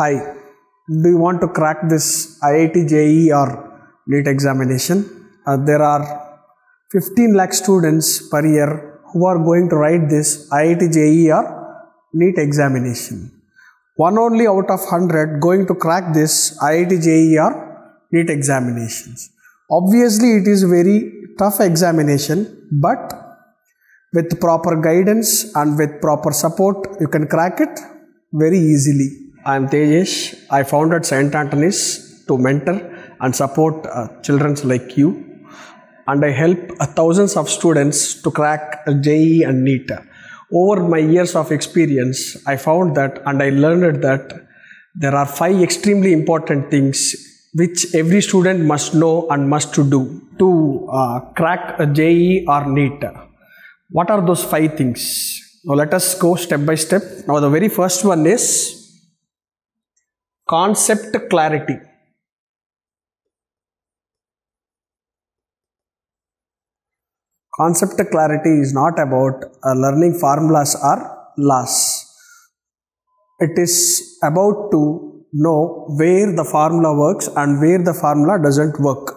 Hi, do you want to crack this IIT JEE or NEET examination? Uh, there are 15 lakh students per year who are going to write this IIT JEE or NEET examination. One only out of 100 going to crack this IIT JEE or NEET examinations. Obviously, it is very tough examination, but with proper guidance and with proper support, you can crack it very easily. I am Tejesh. I founded St. Antony's to mentor and support uh, children like you. And I help uh, thousands of students to crack JEE and NEET. Over my years of experience, I found that and I learned that there are five extremely important things which every student must know and must to do to uh, crack JEE or NEET. What are those five things? Now let us go step by step. Now the very first one is concept clarity. Concept clarity is not about uh, learning formulas or laws. It is about to know where the formula works and where the formula doesn't work.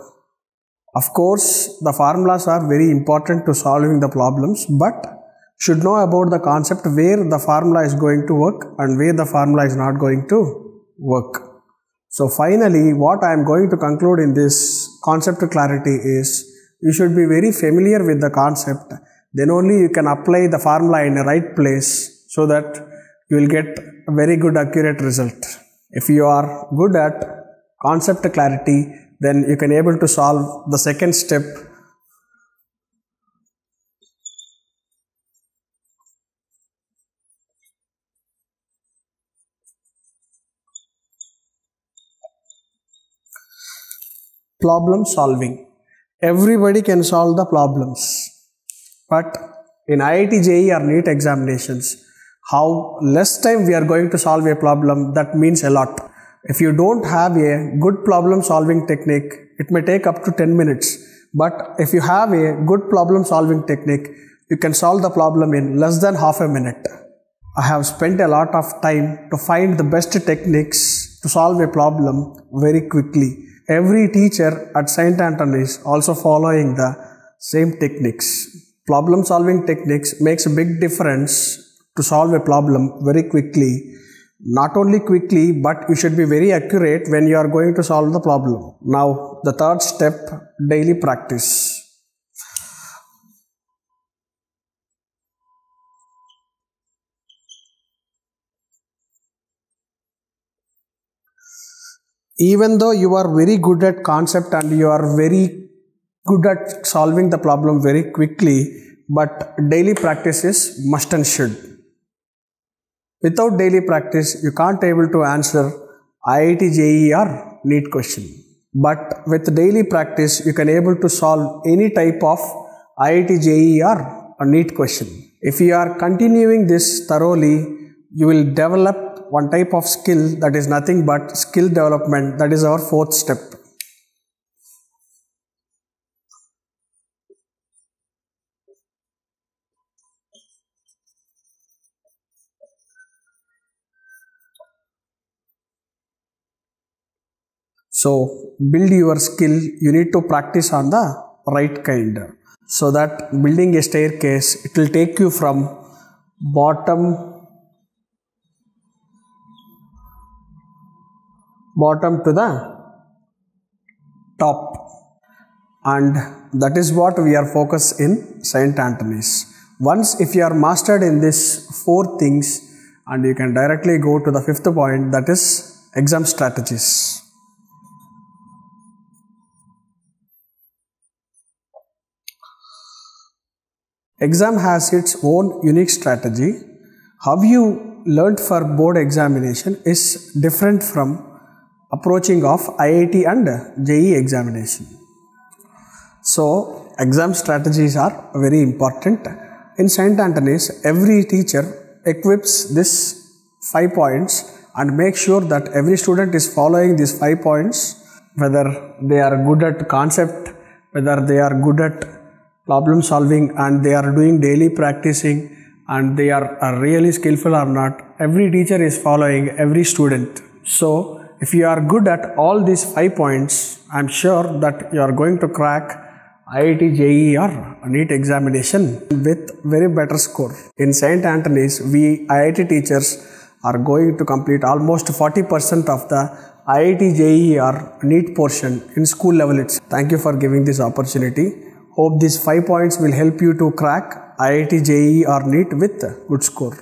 Of course, the formulas are very important to solving the problems, but should know about the concept where the formula is going to work and where the formula is not going to work. So finally, what I am going to conclude in this concept clarity is you should be very familiar with the concept. Then only you can apply the formula in the right place so that you will get a very good accurate result. If you are good at concept clarity, then you can able to solve the second step problem solving. Everybody can solve the problems. But in IIT JEE or NEET examinations. How less time we are going to solve a problem that means a lot. If you don't have a good problem solving technique it may take up to 10 minutes. But if you have a good problem solving technique you can solve the problem in less than half a minute. I have spent a lot of time to find the best techniques to solve a problem very quickly every teacher at st Antony's also following the same techniques. Problem solving techniques makes a big difference to solve a problem very quickly. Not only quickly but you should be very accurate when you are going to solve the problem. Now the third step daily practice even though you are very good at concept and you are very good at solving the problem very quickly but daily practice is must and should. Without daily practice you can't able to answer IIT JEE or NEET question. But with daily practice you can able to solve any type of IIT JEE or NEET question. If you are continuing this thoroughly you will develop one type of skill that is nothing but skill development that is our fourth step. So build your skill. You need to practice on the right kind. So that building a staircase it will take you from bottom bottom to the top and that is what we are focused in St. Antony's. Once if you are mastered in these four things and you can directly go to the fifth point that is exam strategies. Exam has its own unique strategy. How you learnt for board examination is different from approaching of IIT and JEE examination. So, exam strategies are very important. In St. Antony's, every teacher equips this five points and make sure that every student is following these five points, whether they are good at concept, whether they are good at problem solving and they are doing daily practicing and they are, are really skillful or not. Every teacher is following every student So, if you are good at all these five points, I'm sure that you are going to crack IIT JEE or NEET examination with very better score. In St. Antony's, we IIT teachers are going to complete almost 40% of the IIT JEE or NEET portion in school level. It's thank you for giving this opportunity. Hope these five points will help you to crack IIT JEE or NEET with good score.